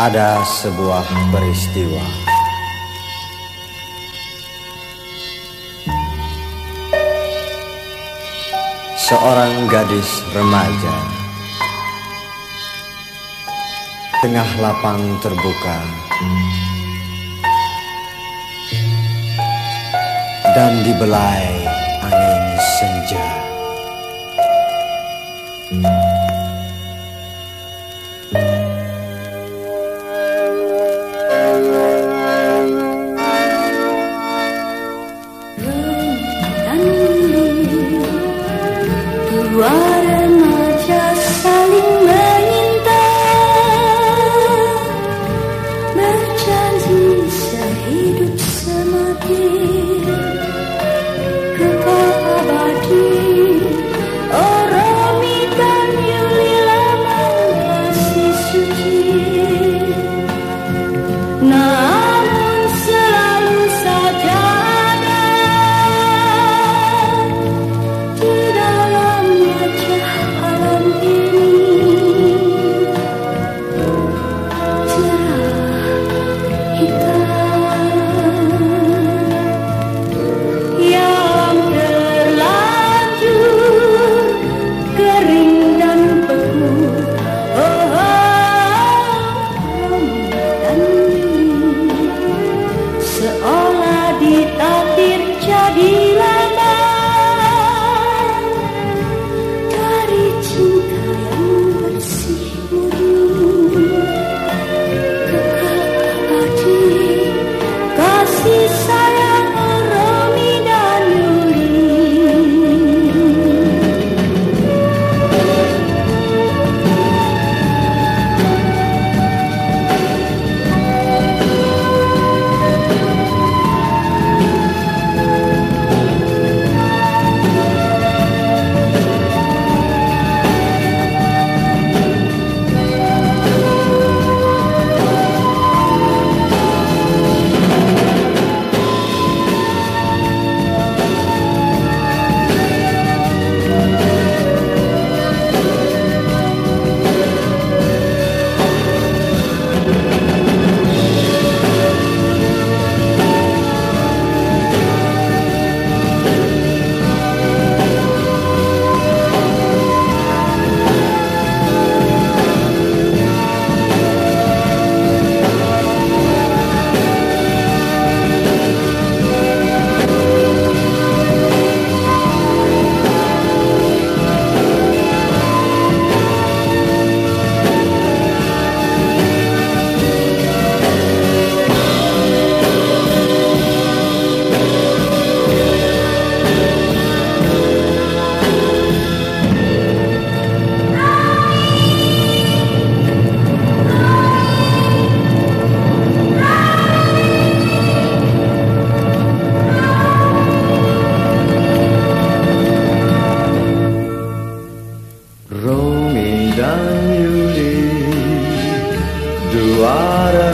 ada sebuah peristiwa. Seorang gadis remaja Tengah lapang terbuka Dan dibelai angin senja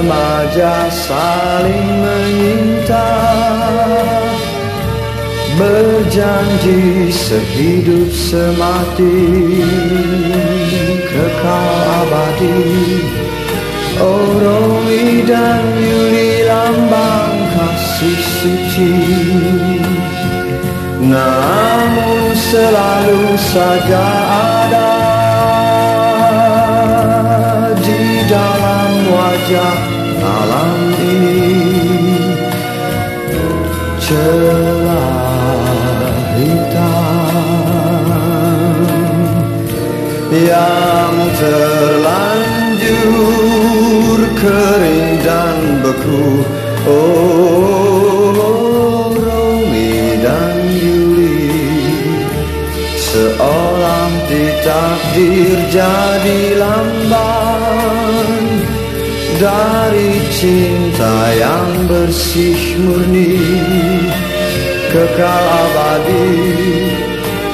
remaja saling menyinta. Berjanji sehidup semati. Kekal abadi. Oh Romi dan Yuli lambang kasih suci. Namun selalu saja ada wajah alam ini celah hitam yang terlanjur kering dan beku. Oh Romi dan Yuli seolah ditakdir jadi lamban dari cinta yang bersih murni kekal abadi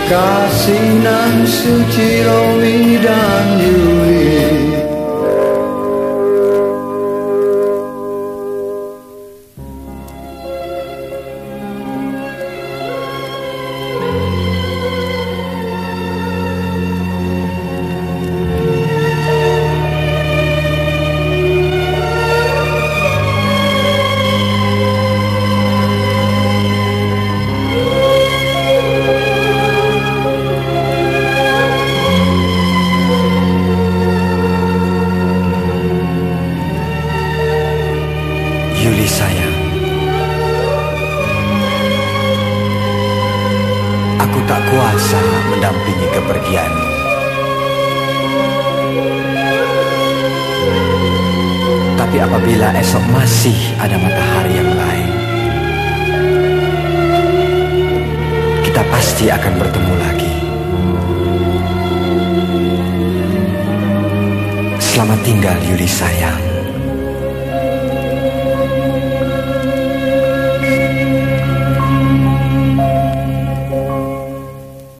kasih nan suci Romi peduli saya. Aku tak kuasa mendampingi kepergian. Tapi apabila esok masih ada matahari yang lain, kita pasti akan bertemu lagi. Selamat tinggal Yuli sayang.